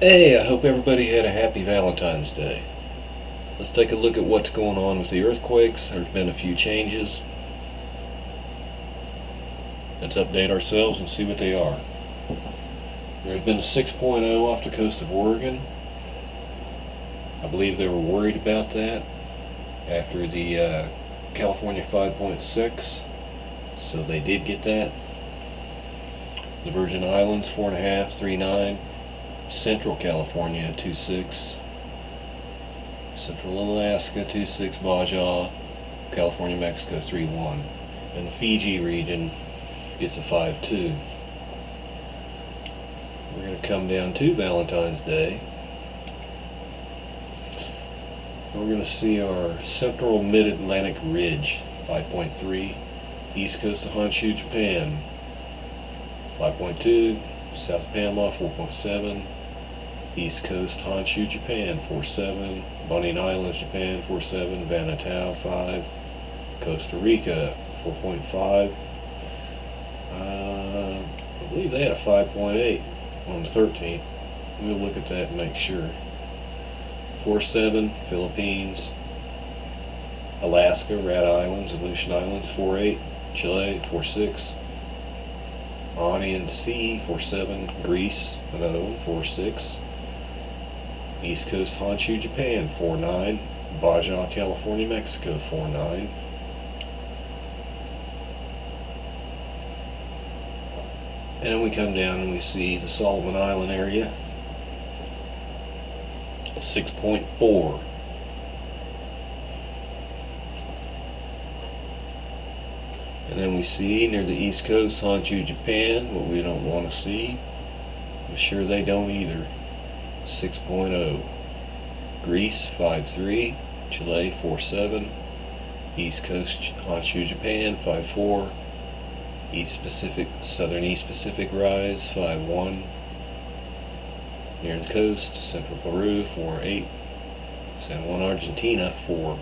Hey, I hope everybody had a happy Valentine's Day. Let's take a look at what's going on with the earthquakes. There's been a few changes. Let's update ourselves and see what they are. There had been a 6.0 off the coast of Oregon. I believe they were worried about that after the uh, California 5.6, so they did get that. The Virgin Islands 4.5, 3.9. Central California 2.6. Central Alaska 2.6. Baja. California, Mexico 3.1. And the Fiji region gets a 5.2. We're going to come down to Valentine's Day. We're going to see our Central Mid-Atlantic Ridge 5.3. East Coast of Honshu, Japan 5.2. South Panama 4.7. East Coast Honshu, Japan 4.7. Bonin Islands, Japan 4.7. Vanuatu 5. Costa Rica 4.5. Uh, I believe they had a 5.8 on the 13th. We'll look at that and make sure. 4.7 Philippines, Alaska, Rat Islands, Aleutian Islands 4.8, Chile 4.6, Ionian Sea 4.7, Greece another one 4.6, East Coast Honshu, Japan 4.9, Baja, California, Mexico 4.9. And then we come down and we see the Solomon Island area 6.4. And then we see near the east coast, Honshu, Japan, what we don't want to see. I'm sure they don't either. 6.0. Greece, 5.3. Chile, 4.7. East coast, Honshu, Japan, 5.4. East Pacific, Southern East Pacific Rise, 5.1 near the coast, central Peru, 4-8, San Juan, Argentina, 4-5.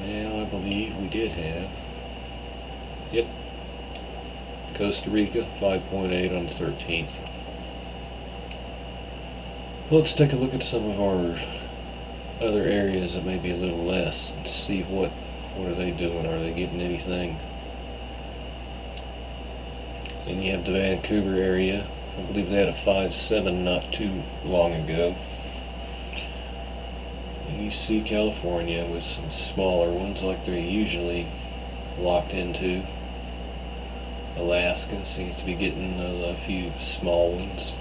Now I believe we did have, yep, Costa Rica, 5.8 on the 13th. Let's take a look at some of our other areas that may be a little less and see what what are they doing. Are they getting anything? Then you have the Vancouver area, I believe they had a 5.7 not too long ago. And you see California with some smaller ones like they're usually locked into. Alaska seems to be getting a, a few small ones.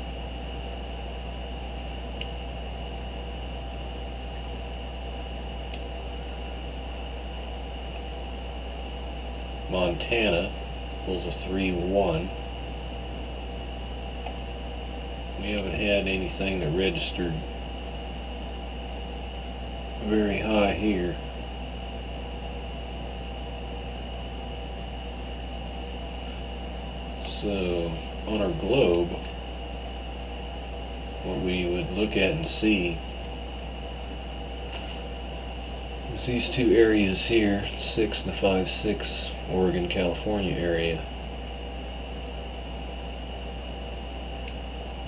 Montana pulls a 3-1 we haven't had anything that registered very high here. So on our globe, what we would look at and see is these two areas here, 6 and the 5-6 Oregon, California area.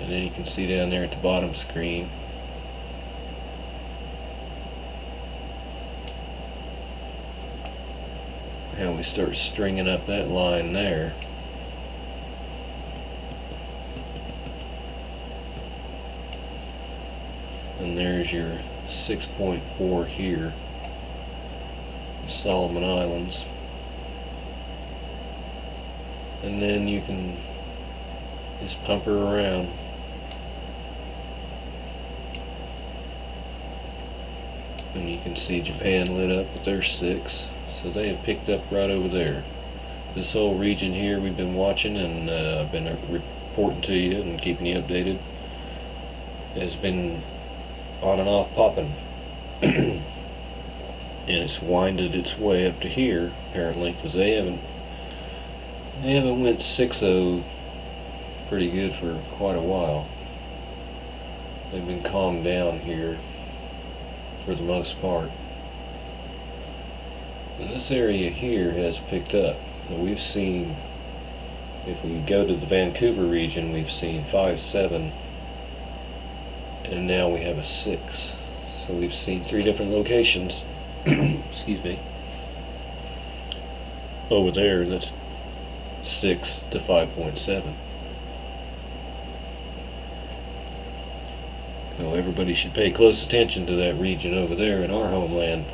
and then you can see down there at the bottom screen. How we start stringing up that line there. And there's your 6.4 here. Solomon Islands and then you can just pump her around. And you can see Japan lit up with their six so they have picked up right over there. This whole region here we've been watching and uh, I've been reporting to you and keeping you updated has been on and off popping. And it's winded its way up to here apparently because they haven't they haven't went 6-0 pretty good for quite a while they've been calmed down here for the most part. And this area here has picked up. we've seen If we go to the Vancouver region, we've seen five, seven, and now we have a six. So we've seen three different locations. Excuse me. Over there, that's six to five point seven. So everybody should pay close attention to that region over there in our homeland.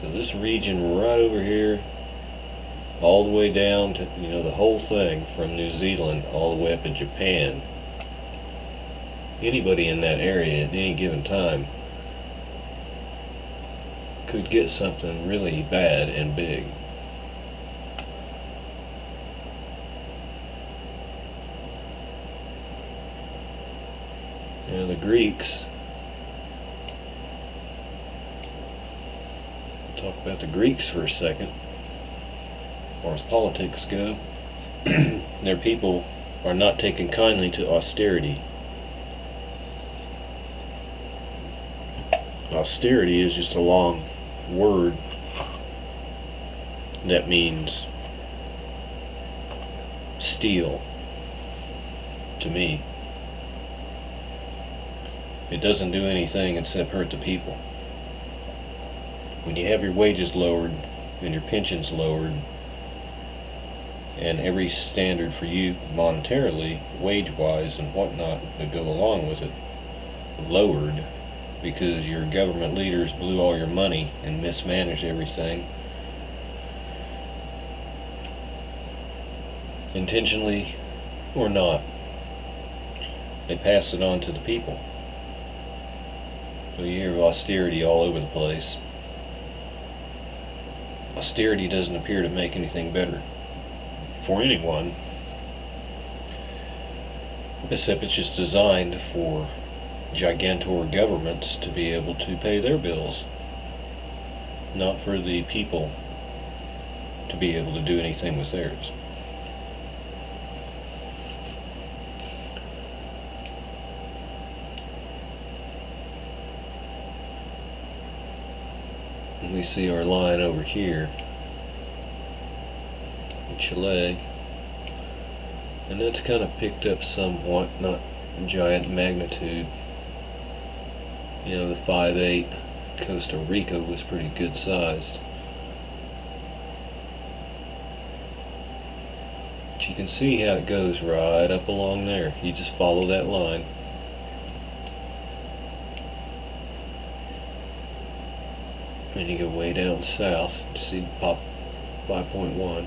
So this region right over here, all the way down to, you know, the whole thing from New Zealand all the way up to Japan. Anybody in that area at any given time could get something really bad and big. Now the Greeks, talk about the Greeks for a second, as far as politics go, their people are not taken kindly to austerity. Austerity is just a long word that means steal to me. It doesn't do anything except hurt the people. When you have your wages lowered and your pensions lowered and every standard for you monetarily, wage-wise and whatnot that go along with it lowered because your government leaders blew all your money and mismanaged everything. Intentionally or not they pass it on to the people. So you hear of austerity all over the place. Austerity doesn't appear to make anything better for anyone except it's just designed for gigantor governments to be able to pay their bills, not for the people to be able to do anything with theirs. We see our line over here. In Chile. And that's kind of picked up somewhat, not giant magnitude you know, the 5'8 Costa Rica was pretty good sized. But you can see how it goes right up along there. You just follow that line. And you go way down south to see pop 5.1.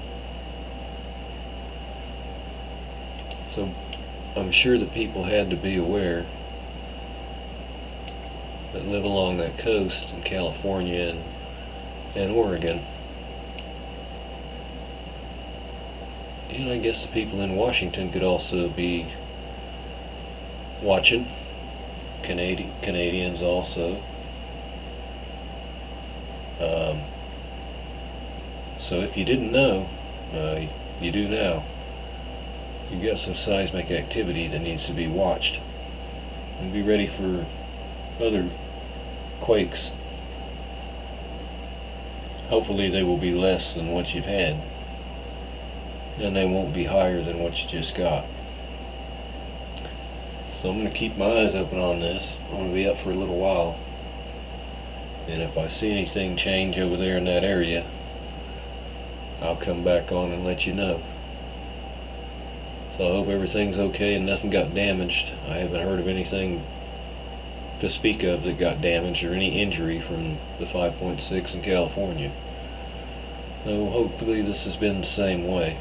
So I'm sure that people had to be aware that live along that coast in California and, and Oregon. And I guess the people in Washington could also be watching. Canadi Canadians also. Um, so if you didn't know, uh, you do now. You've got some seismic activity that needs to be watched. And be ready for other quakes. Hopefully they will be less than what you've had. And they won't be higher than what you just got. So I'm going to keep my eyes open on this. I'm going to be up for a little while. And if I see anything change over there in that area, I'll come back on and let you know. So I hope everything's okay and nothing got damaged. I haven't heard of anything to speak of that got damaged or any injury from the 5.6 in California. So hopefully this has been the same way.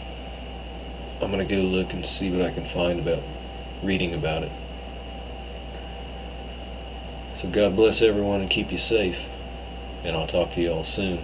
I'm going to go look and see what I can find about reading about it. So God bless everyone and keep you safe. And I'll talk to you all soon.